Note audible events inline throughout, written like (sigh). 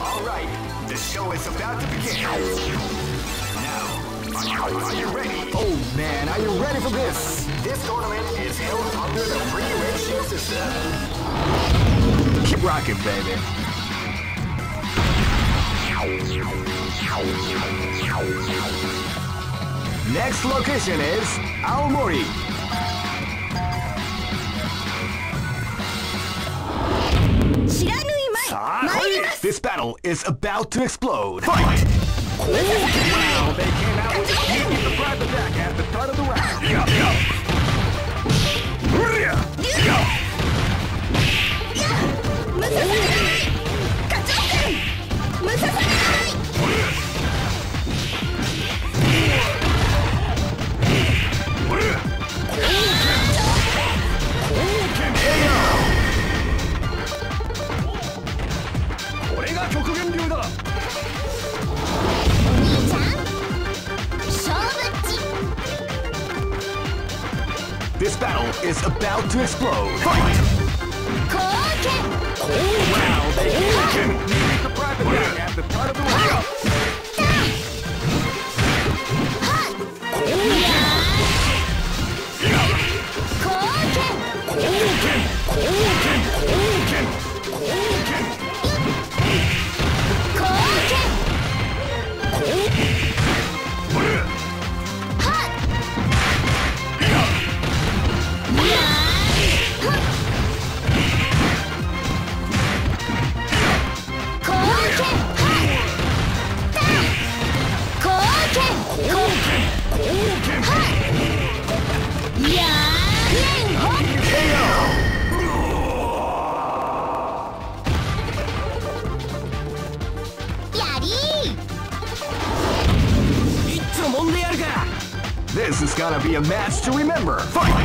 All right, the show is about to begin. Now, are you, are you ready? Oh man, are you ready for this? This tournament is held under the free ratio system. Keep rocking, baby. Next location is Aomori. This battle is about to explode. Fight! Wow, they came out with a sneaky surprise attack at the start of the round. This battle is about to explode. Fight! Wow, they came out with a sneaky surprise attack at the start of the round. To remember. Fight!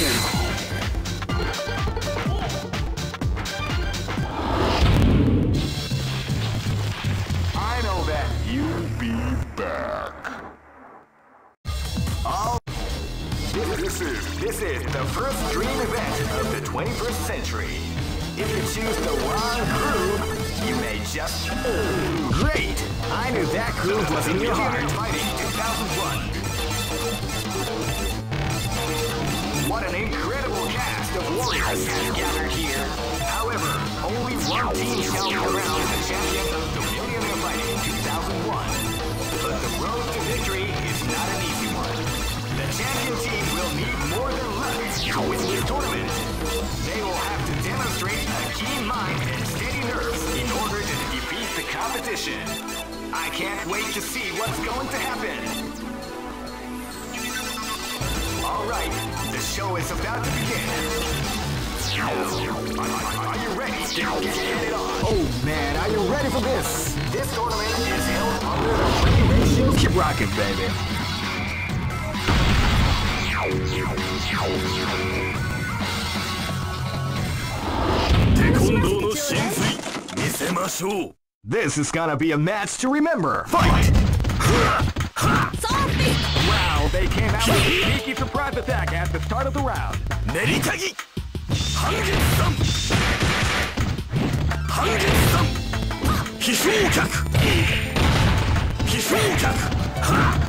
I Are you ready? Oh man, are you ready for this? This tournament is held under the free. Keep rocking, baby. This is gonna be a match to remember. Fight! Wow, they came out with a sneaky surprise attack at the start of the round. Neritagi! 半月さん。半月さん。飛翔客。飛翔客。は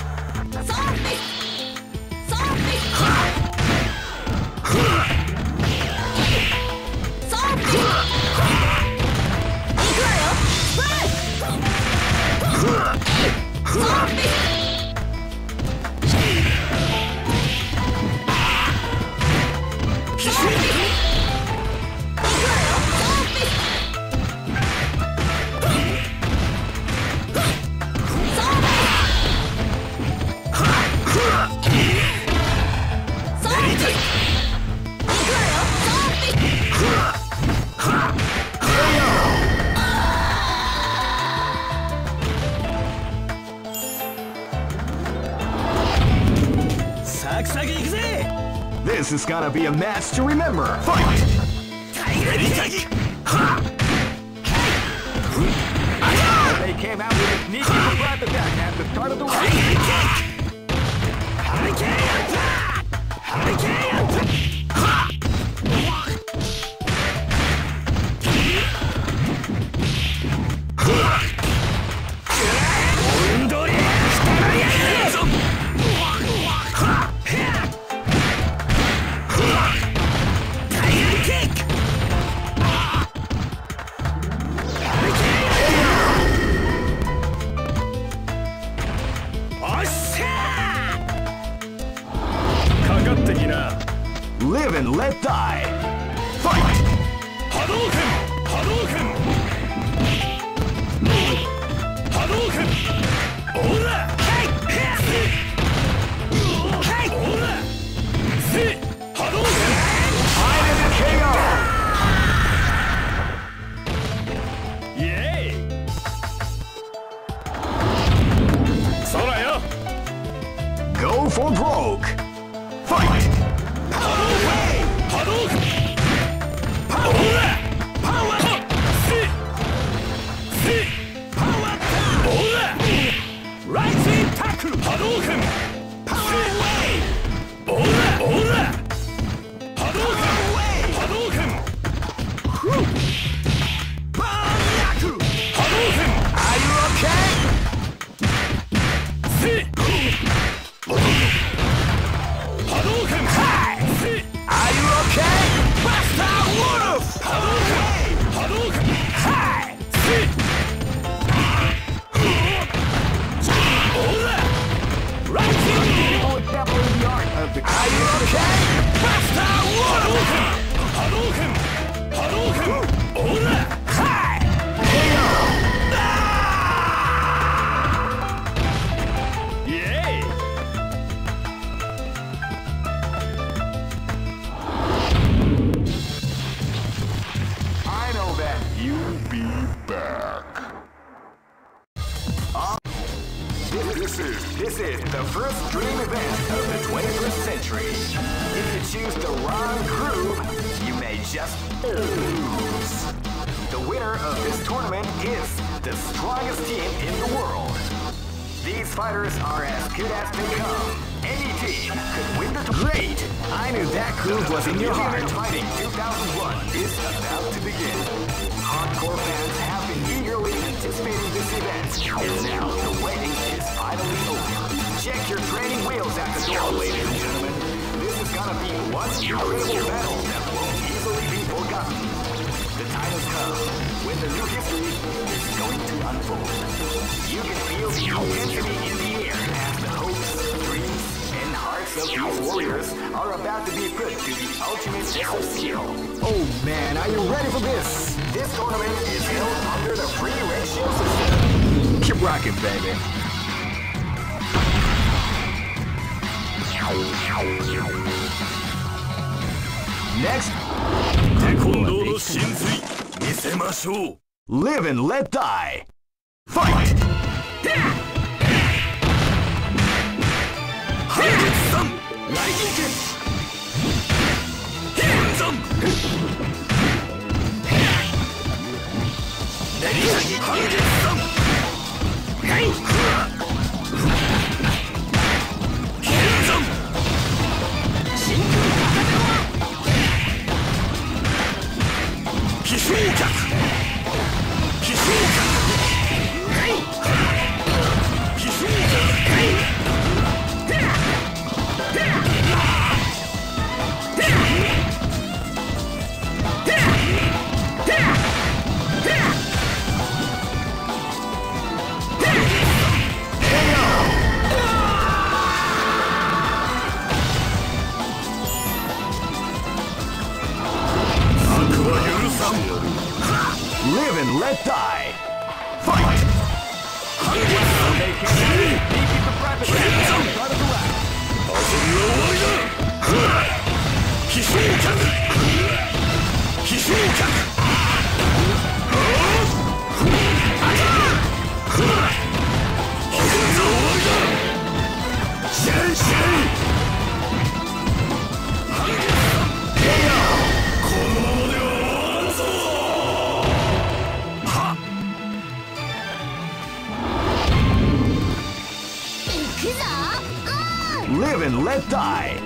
This has gotta be a match to remember. Fight! Ready, Taiki? They came out with a sneaky surprise attack at the start of the round. かかってきな Live and let die. Fight! 波動拳ックル event. And now the wedding is finally over. Check your training wheels at the door, ladies and gentlemen. This is gonna be one incredible battle that won't easily be forgotten. The time has come when the new history is going to unfold. You can feel the intensity in the air as the hopes, dreams, and hearts of these warriors are about to be put to the ultimate test of skill. Oh man, are you ready for this? This tournament is held under the free ratio system. Keep it rocking, baby. Next. テコンドーの真髄見せましょう Live and let die! Fight! ハイジさんライジングハイジさん Hey! die!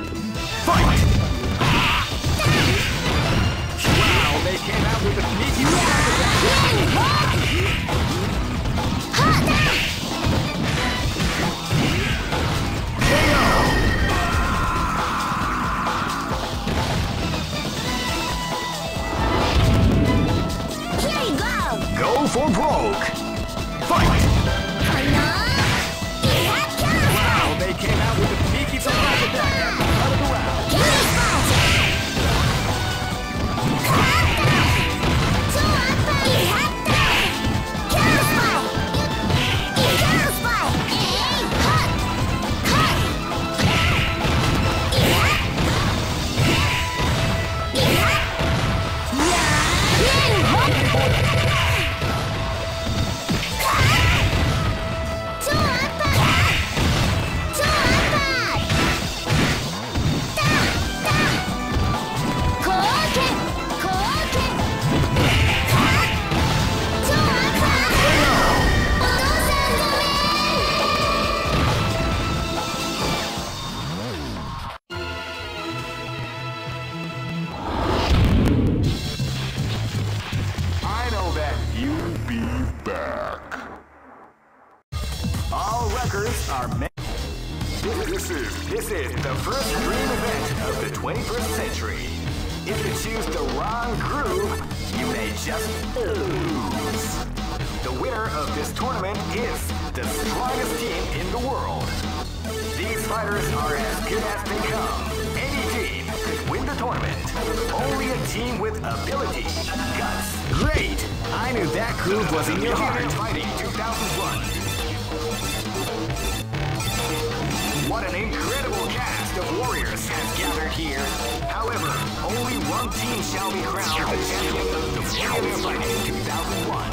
here. However, only one team shall be crowned the champion of the Warrior Fight in 2001.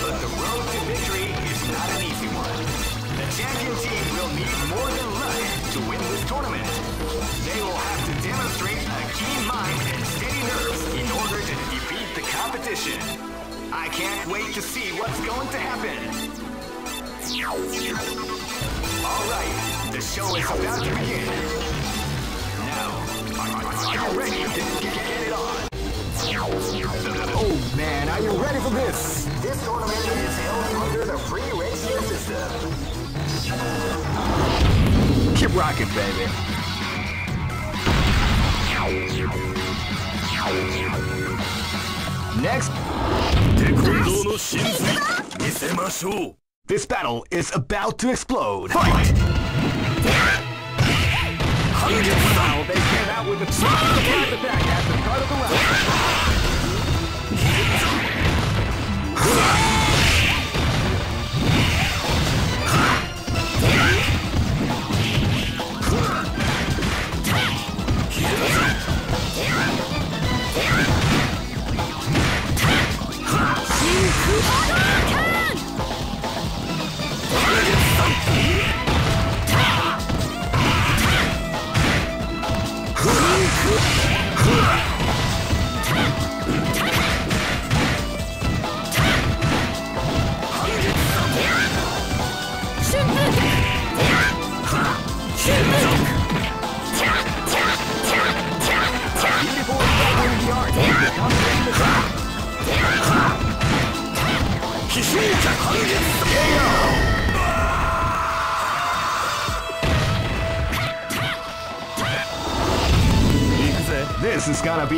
But the road to victory is not an easy one. The champion team will need more than luck to win this tournament. They will have to demonstrate a keen mind and steady nerves in order to defeat the competition. I can't wait to see what's going to happen. All right, the show is about to begin. Ready get it on? Oh man, are you ready for this? This tournament is held under the free ratio system. Keep rocking, baby. Next. This battle is about to explode. Fight! with the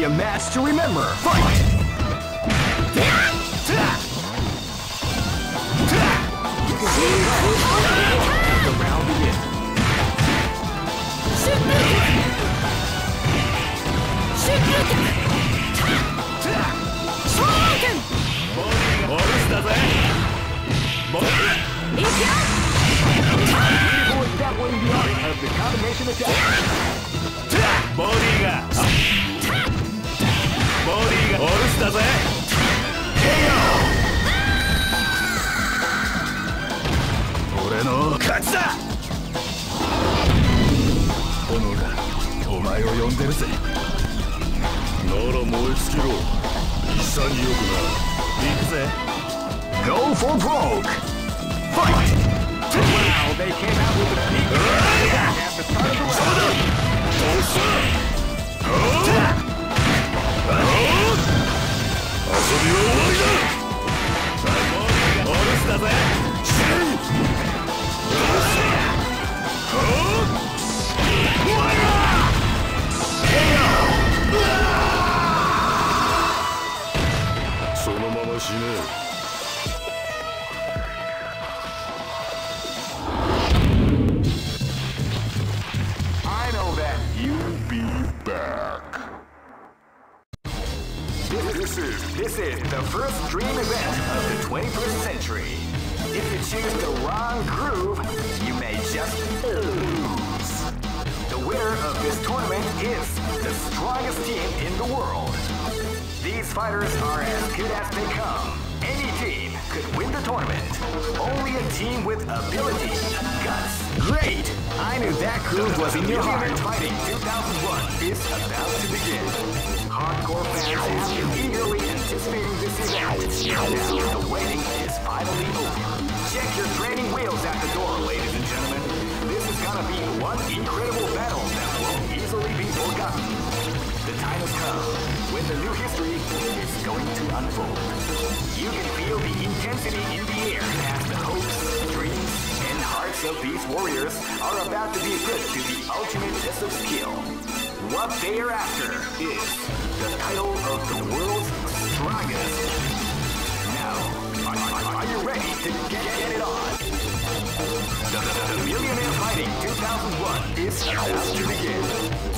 a match to remember. Fight! the round begins. That way the art of the combination attack. Body ディがお留守だぜ俺の勝ちだ炎がお前を呼んでるぜなら燃え尽きろ潔くな行くぜ Go for broke! Fight! Wow, they came out with a at the start of the round. どうしたびは終わりだ incredible battle that won't easily be forgotten. The time has come when the new history is going to unfold. You can feel the intensity in the air as the hopes, dreams, and hearts of these warriors are about to be put to the ultimate test of skill. What they are after is the title of the world's strongest. Now, are, are- are you ready to get, get it on? The, the- the Millionaire Fighting 2001 is about to begin.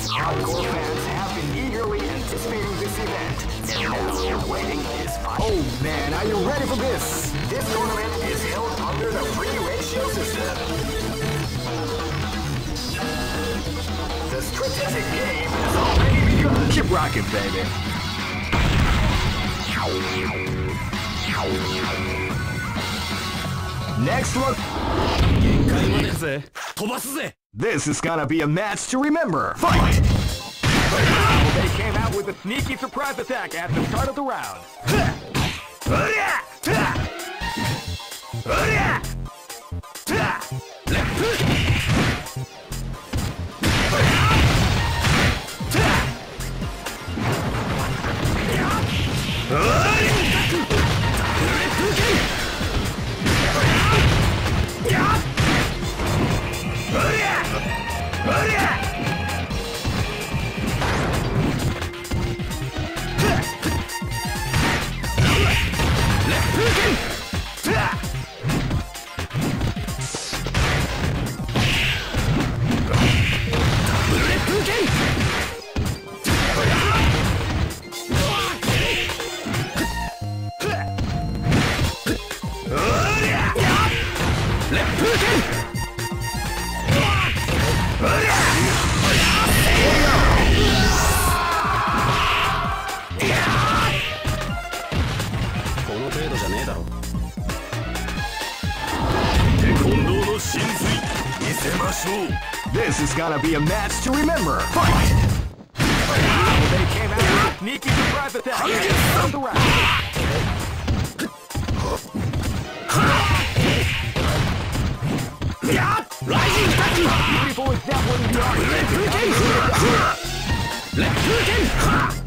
Hardcore fans have been eagerly anticipating this event, and now the waiting is final. Oh man, are you ready for this? This tournament is held under the free ratio system. The strategic game has already begun. Keep rocking, baby. Next look. This is gonna be a match to remember. Fight! They came out with a sneaky surprise attack at the start of the round. Uh. (laughs) Yeah! This is gonna be a match to remember Fight! They came out sneaky surprise attack Stop the round Rising Battle! Beautiful is that one!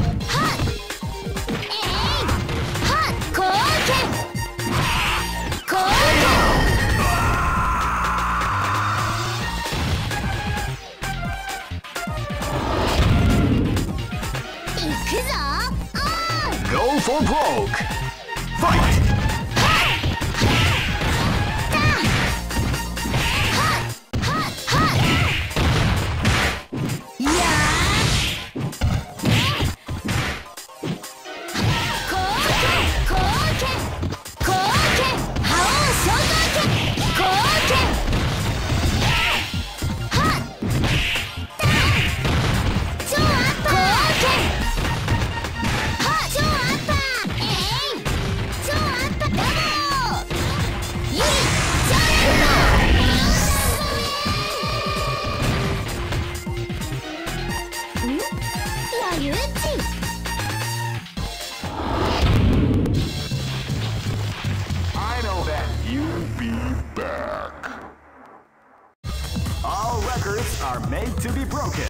Are made to be broken.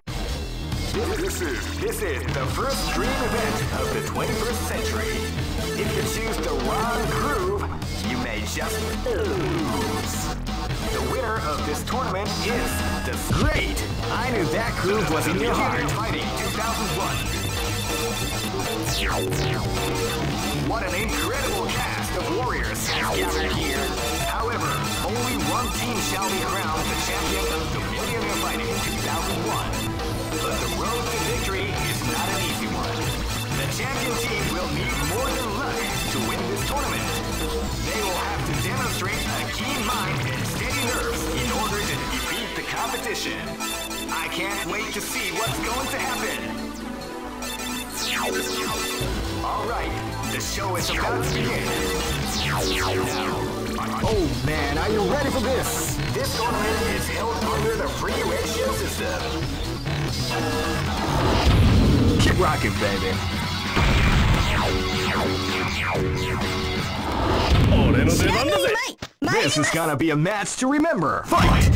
This is this is the first dream event of the 21st century. If you choose the wrong groove, you may just lose. The winner of this tournament is the Great! I knew that groove was in your heart. Fighting 2001. What an incredible cast of warriors gathered here. However, only one team shall be crowned the champion of the Millionaire Fighting 2001. But the road to victory is not an easy one. The champion team will need more than luck to win this tournament. They will have to demonstrate a keen mind and steady nerves in order to defeat the competition. I can't wait to see what's going to happen. All right, the show is about to begin. Oh man, are you ready for this? This tournament is held under the free red shield system. Keep rocking, baby. This is gonna be a match to remember. Fight!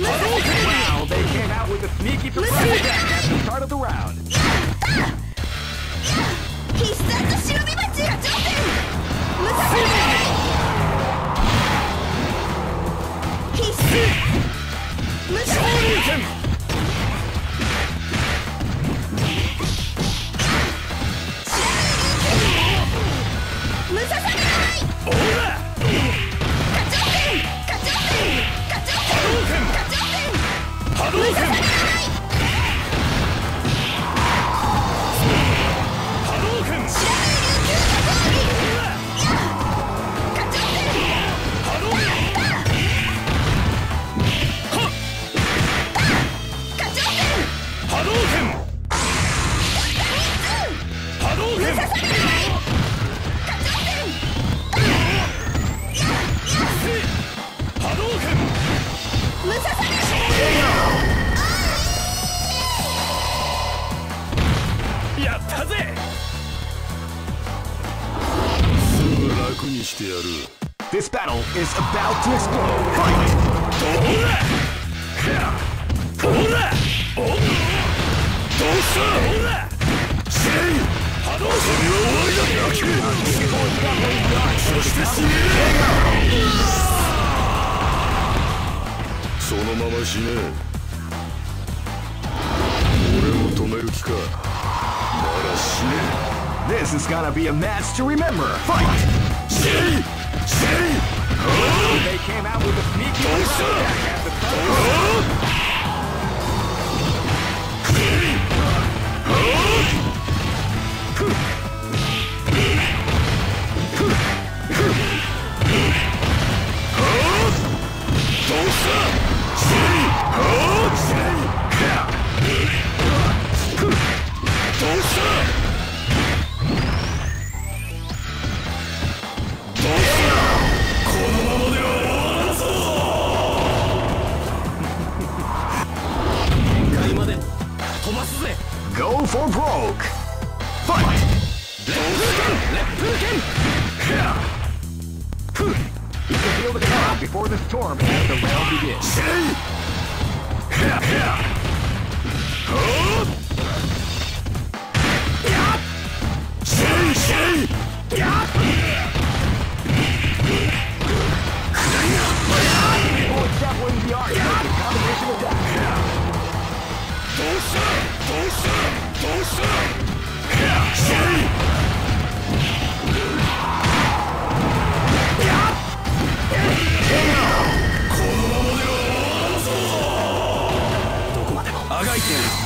Wow, they came out with a sneaky surprise at the start of the round. He set to Shinobi Machi! Jump in! 無駄さない This battle is about to explode. Fight! どうだどう 波動それを我が泣けそして死ねそのまま死ね俺を止める気かなら死ね This is gonna be a match to remember. Fight! See! See! They came out with a sneaky attack at the あがいてやる。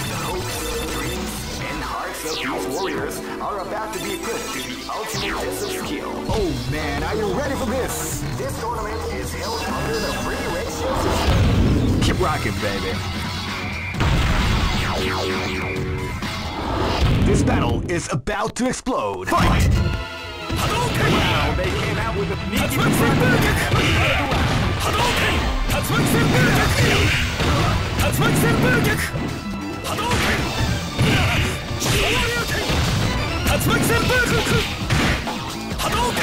best of these warriors are about to be equipped to the ultimate test of skill. Oh man, are you ready for this? This tournament is held under the free race system. Keep rocking, baby. This battle is about to explode. Fight! Hadouken! Wow, they came out with a sneaky Hadouken! Tatsumaki Senpuu! Tatsumaki Hadouken! 竜巻旋風脚竜巻旋風脚波動拳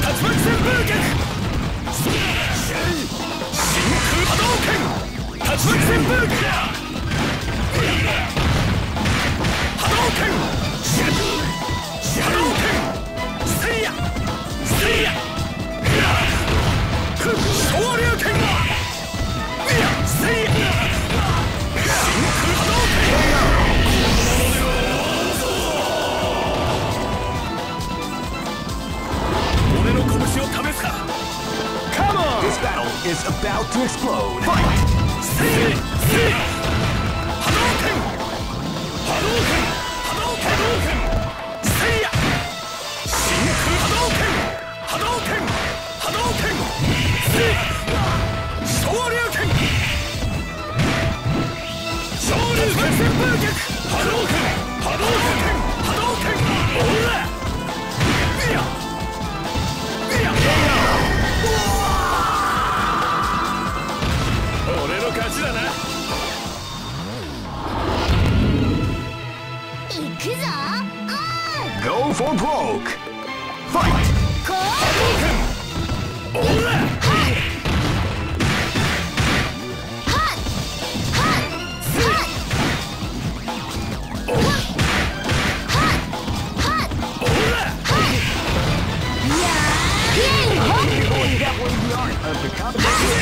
竜巻旋風脚真空波動拳竜巻旋風脚波動拳波動拳せいやせいや昇竜 is about to explode. Fight! Hadouken! Hadouken! Hadouken! Seiya! Shinku Hadouken! Hadouken! Hadouken! Shoryuken! Shoryuken! Hadouken! That was the art of the combination